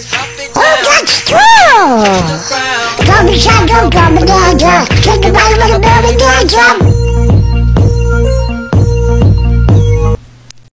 Oh, that's true! Gummy shadow, gummy dad, jump, jump, jump, jump, jump, jump, jump,